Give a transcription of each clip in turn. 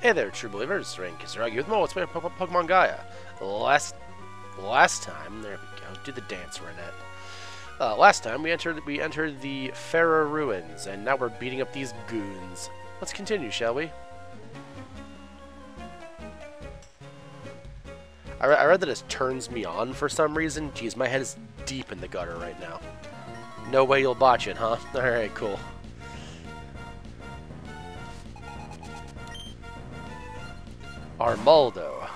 Hey there, true believers. Rayne Kisaragi with Mo. Me, po Pokemon Gaia. Last last time, there we go. Do the dance, Renette. Uh, last time we entered we entered the Farah ruins, and now we're beating up these goons. Let's continue, shall we? I, re I read that it turns me on for some reason. Jeez, my head is deep in the gutter right now. No way you'll botch it, huh? Alright, cool. Armaldo.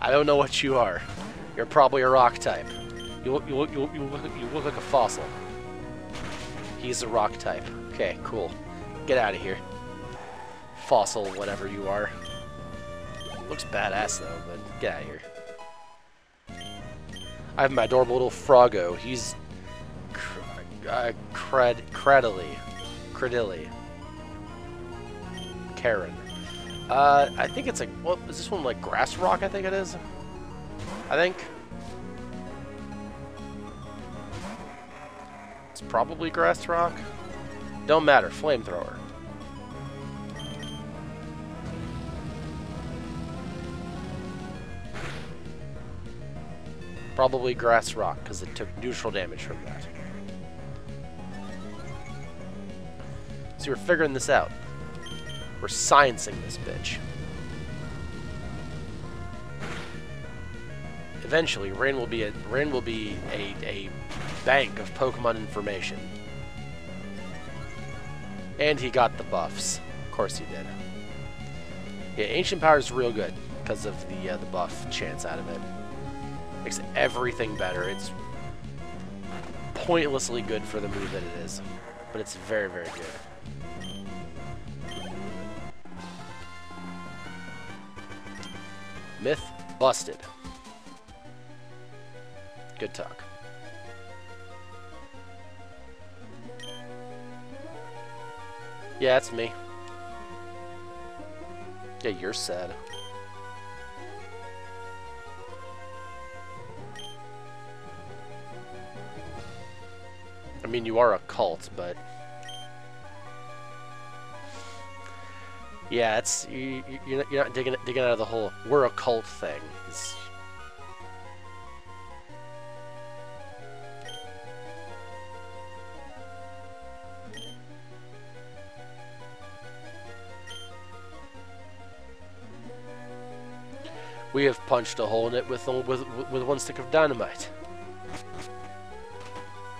I don't know what you are. You're probably a rock type. You look, you you you look, like a fossil. He's a rock type. Okay, cool. Get out of here. Fossil, whatever you are. Looks badass though, but get out of here. I have my adorable little Froggo. He's cr uh, cred credily, credilly. Karen. Uh, I think it's like what is this one like grass rock? I think it is. I think. It's probably grass rock. Don't matter. Flamethrower. Probably grass rock, because it took neutral damage from that. So we're figuring this out. We're sciencing this bitch. Eventually, Rayne will be a Rayne will be a, a bank of Pokemon information. And he got the buffs. Of course he did. Yeah, Ancient Power is real good because of the uh, the buff chance out of it. Makes everything better. It's pointlessly good for the move that it is, but it's very, very good. Myth busted. Good talk. Yeah, that's me. Yeah, you're sad. I mean, you are a cult, but... Yeah, it's you, you're, not, you're not digging digging out of the whole "we're a cult" thing. It's, we have punched a hole in it with with with one stick of dynamite.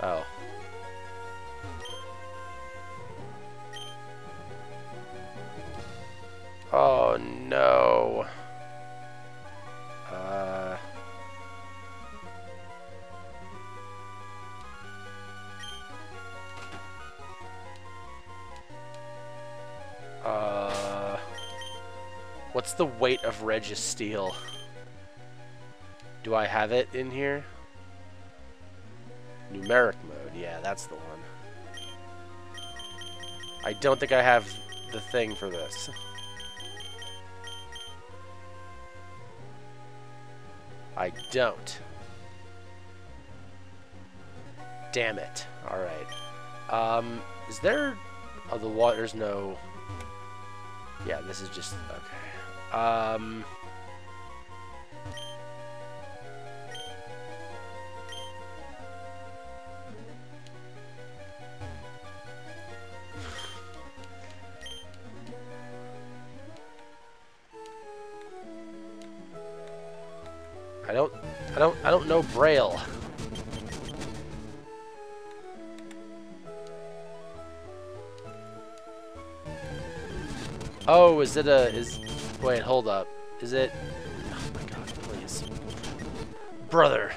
Oh. Oh no. Uh. Uh. What's the weight of Registeel? Do I have it in here? Numeric mode, yeah, that's the one. I don't think I have the thing for this. I don't. Damn it. Alright. Um, is there... Oh, the water's no... Yeah, this is just... Okay. Um... don't, know Braille. Oh, is it a, is, wait, hold up. Is it, oh my god, please. Brother.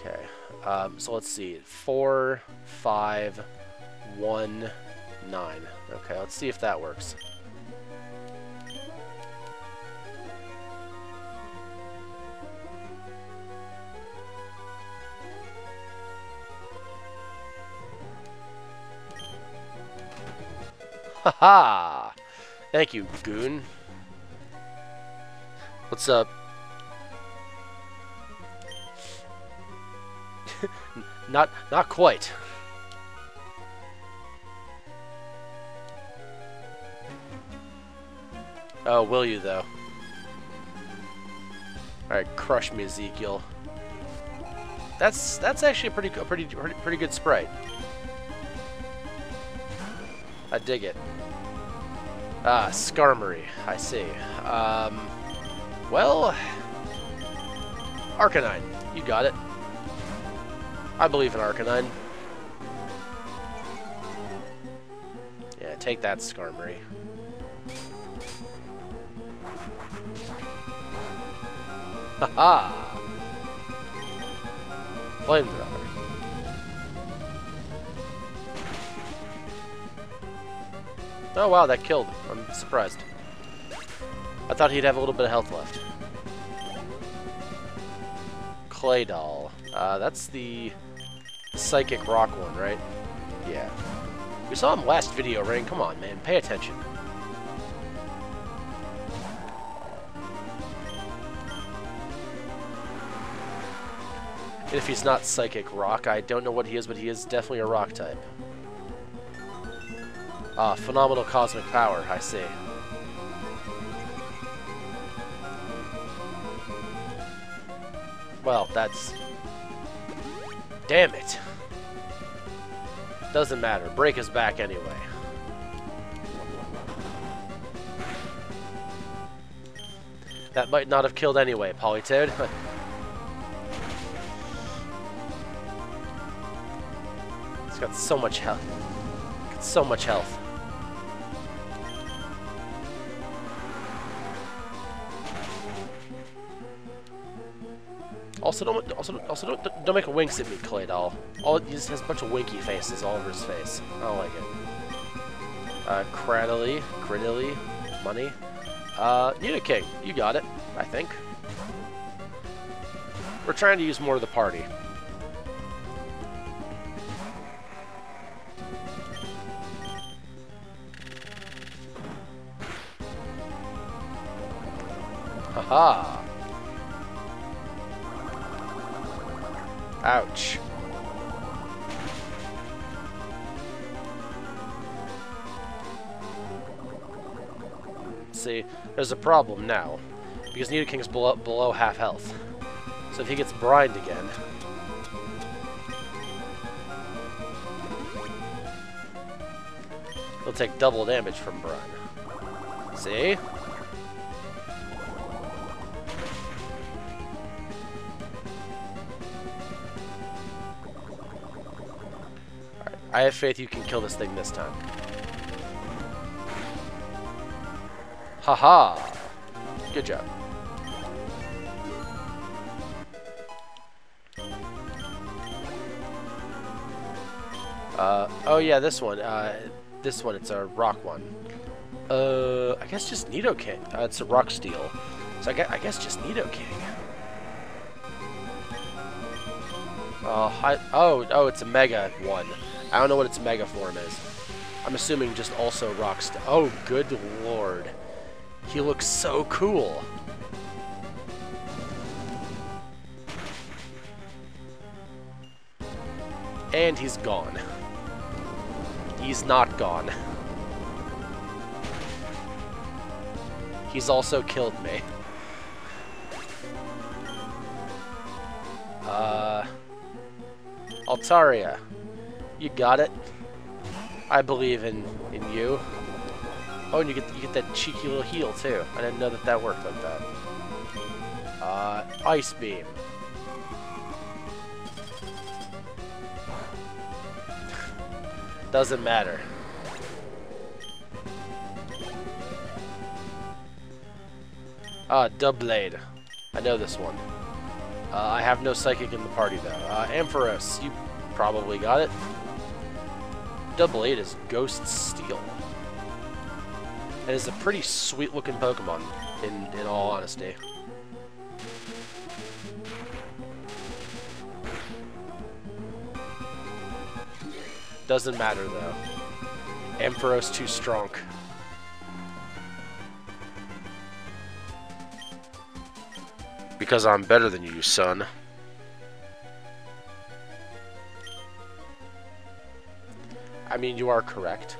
Okay, um, so let's see. Four, five, one, nine. Okay, let's see if that works. Haha! Thank you, goon. What's up? not not quite. Oh, will you though? Alright, crush me, Ezekiel. That's that's actually a pretty pretty pretty, pretty good sprite. I dig it. Ah, Skarmory. I see. Um, well, Arcanine. You got it. I believe in Arcanine. Yeah, take that, Skarmory. Haha! Flamethrower. Oh wow, that killed. I'm surprised. I thought he'd have a little bit of health left. Claydol. Uh, that's the Psychic Rock one, right? Yeah. We saw him last video, Rayne. Come on, man. Pay attention. if he's not Psychic Rock, I don't know what he is, but he is definitely a Rock type. Ah, phenomenal cosmic power, I see. Well, that's... Damn it! Doesn't matter. Break is back anyway. That might not have killed anyway, Politoed. it's got so much health. So much health. Also, don't also also don't, don't make a winks at me, Claydol. All he just has a bunch of winky faces all over his face. I don't like it. Uh, Cradily, Cradily, money. Uh, Nidoking, you got it. I think. We're trying to use more of the party. Haha. Ouch. See, there's a problem now, because Nidoking's below, below half health. So if he gets brined again... He'll take double damage from brine. See? I have faith you can kill this thing this time. Haha! -ha. Good job. Uh, oh yeah, this one. Uh, this one, it's a rock one. Uh, I guess just Nidoking. Uh, it's a rock steel. So I guess, I guess just Nidoking. Uh, oh, oh, it's a mega one. I don't know what its mega form is. I'm assuming just also Rockstar. Oh, good lord. He looks so cool. And he's gone. He's not gone. He's also killed me. Uh... Altaria. You got it. I believe in in you. Oh, and you get you get that cheeky little heal too. I didn't know that that worked like that. Uh, ice beam. Doesn't matter. Ah, Doublade. I know this one. Uh, I have no Psychic in the party, though. Uh, Ampharos, you probably got it. Doublade is Ghost Steel. It is a pretty sweet looking Pokemon, in, in all honesty. Doesn't matter though. Ampharos too strong. Because I'm better than you, son. I mean, you are correct.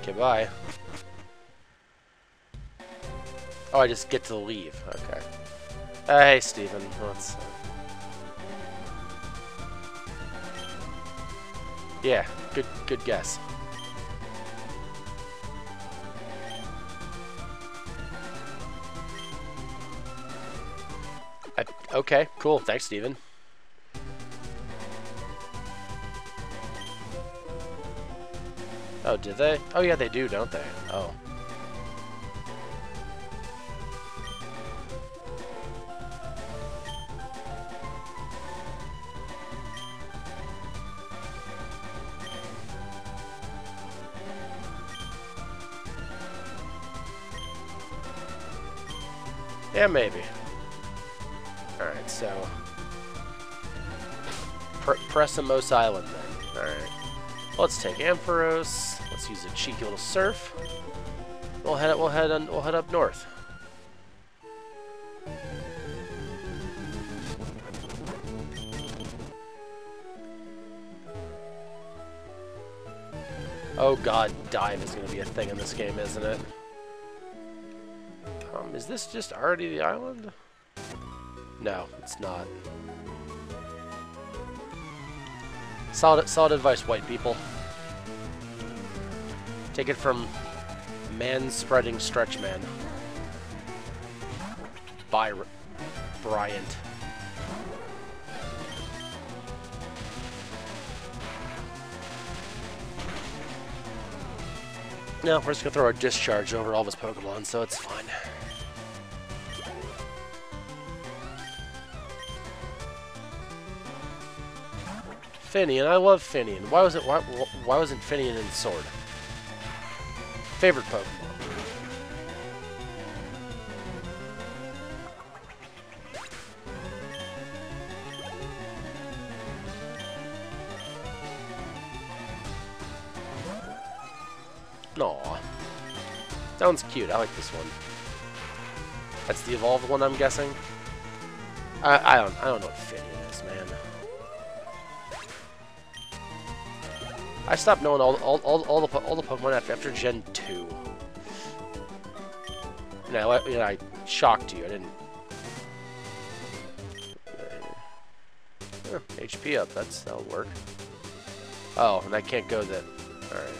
Okay, bye. Oh, I just get to leave. Okay. Uh, hey, Steven. Uh... Yeah, good, good guess. Okay, cool. Thanks, Steven. Oh, did they? Oh, yeah, they do, don't they? Oh. Yeah, maybe. So... Pr Precimos Island, then. Alright. Let's take Ampharos. Let's use a cheeky little surf. We'll head we'll head on, we'll head up north. Oh god, dive is going to be a thing in this game, isn't it? Um, is this just already the island? No, it's not. Solid, solid advice, white people. Take it from man-spreading stretch man. By Bryant. Now we're just gonna throw our discharge over all of his Pokemon, so it's fine. Finneon. I love Finneon. Why was it? Why, why wasn't Finneon in Sword? Favorite Pokemon. Aw. Sounds cute. I like this one. That's the evolved one, I'm guessing. I, I don't I don't know I stopped knowing all all, all, all the all the Pokemon after, after Gen 2. You know, I, know, I shocked you. I didn't. HP up. That's that'll work. Oh, and I can't go then. All right.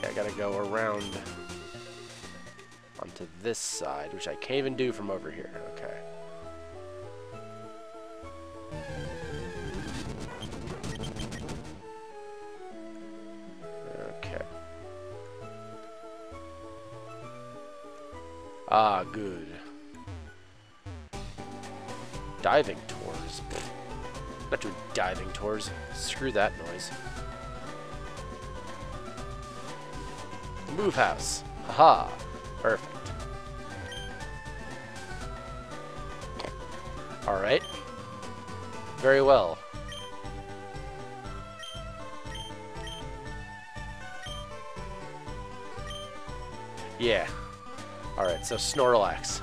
Yeah, I gotta go around onto this side, which I can't even do from over here. Okay. Ah, good. Diving tours. Not doing diving tours. Screw that noise. Move house. Haha. Perfect. Alright. Very well. Yeah. Alright, so Snorlax.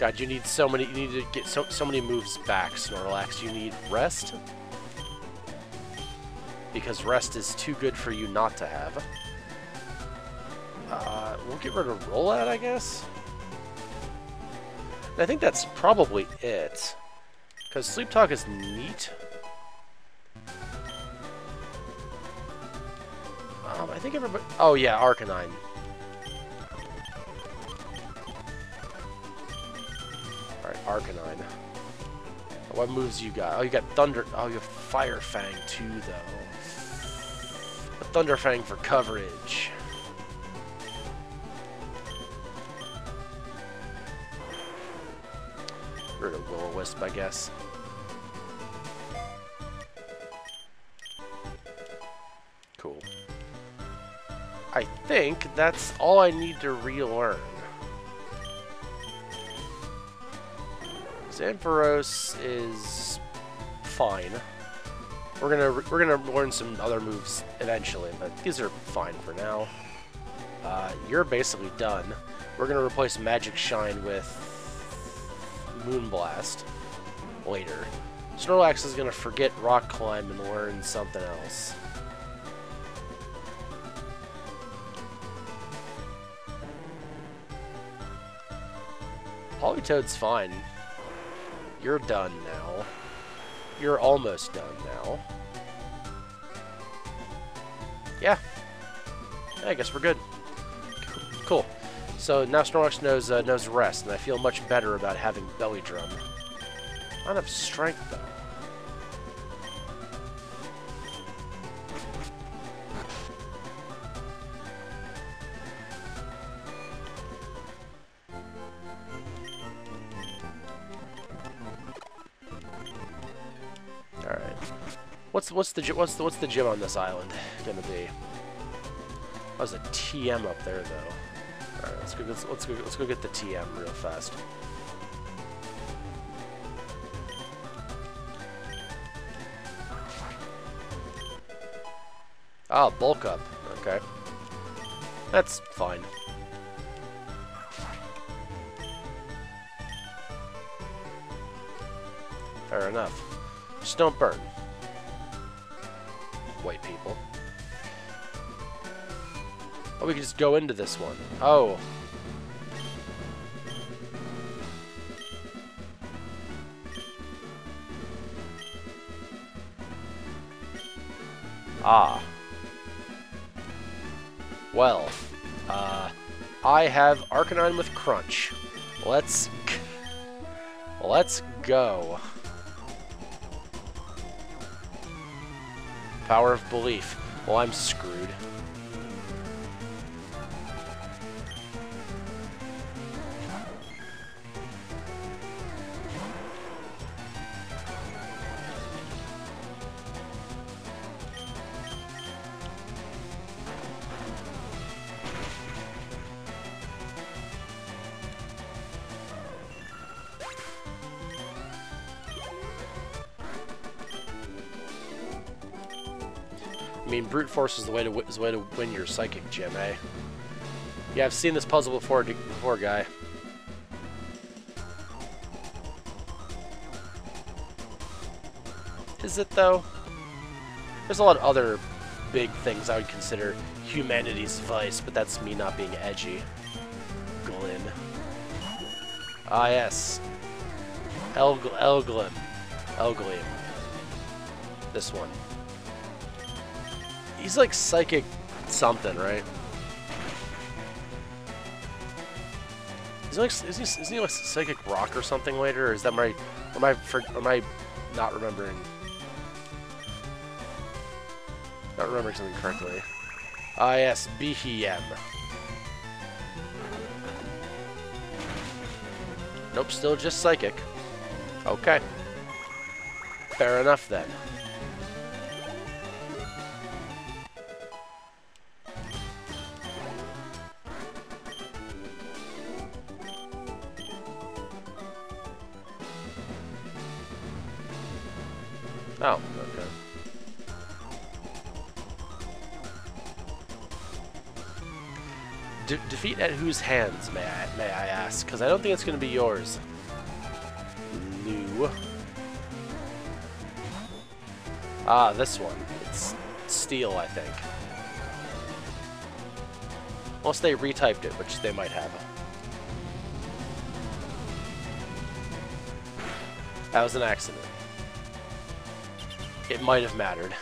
God, you need so many, you need to get so, so many moves back, Snorlax. You need rest. Because rest is too good for you not to have. Uh, we'll get rid of Rollout, I guess? I think that's probably it. Because Sleep Talk is neat. Um, I think everybody... Oh, yeah, Arcanine. Arcanine. What moves you got? Oh, you got Thunder. Oh, you have Fire Fang too, though. A Thunder Fang for coverage. Rid of Will Wisp, I guess. Cool. I think that's all I need to relearn. So Ampharos is fine. We're gonna we're gonna learn some other moves eventually, but these are fine for now. Uh, you're basically done. We're gonna replace Magic Shine with Moonblast later. Snorlax is gonna forget Rock Climb and learn something else. Politoed's fine. You're done now. You're almost done now. Yeah. I guess we're good. Cool. So now Snorlax knows uh, knows rest, and I feel much better about having Belly Drum. Not enough strength, though. What's what's the what's the what's the gym on this island gonna be? There's a TM up there though. All right, let's go let's, let's go let's go get the TM real fast. Ah, bulk up. Okay. That's fine. Fair enough. Just don't burn. White people. Oh, we can just go into this one. Oh. Ah. Well, uh, I have Arcanine with Crunch. Let's, let's go. Power of belief. Well, I'm screwed. Mean, brute force is the way to is the way to win your psychic gym, eh? Yeah, I've seen this puzzle before, before, guy. Is it though? There's a lot of other big things I would consider humanity's vice, but that's me not being edgy. Glyn. Ah, yes. Elg Elglin. Elglim. This one. He's like psychic something, right? Is he like, is he, isn't he like psychic rock or something later? Or is that my, am I, for, am I not remembering? Not remembering something correctly. Ah yes, Beheeyem. Nope, still just psychic. Okay. Fair enough then. At whose hands, may I, may I ask? Because I don't think it's going to be yours. No. Ah, this one. It's steel, I think. Unless they retyped it, which they might have. That was an accident. It might have mattered.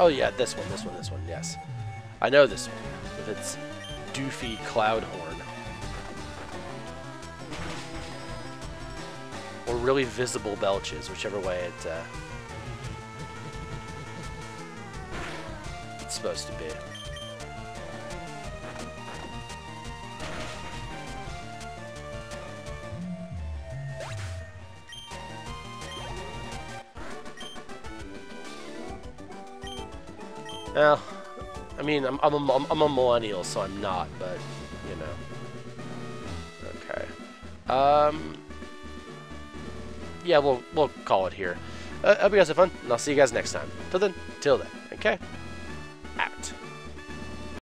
Oh yeah, this one, this one, this one, yes. I know this one, with its doofy cloud horn. Or really visible belches, whichever way it, uh, it's supposed to be. Well, I mean, I'm, I'm, a, I'm a millennial, so I'm not, but, you know. Okay. Um, yeah, we'll, we'll call it here. Uh, hope you guys have fun, and I'll see you guys next time. Till then, till then?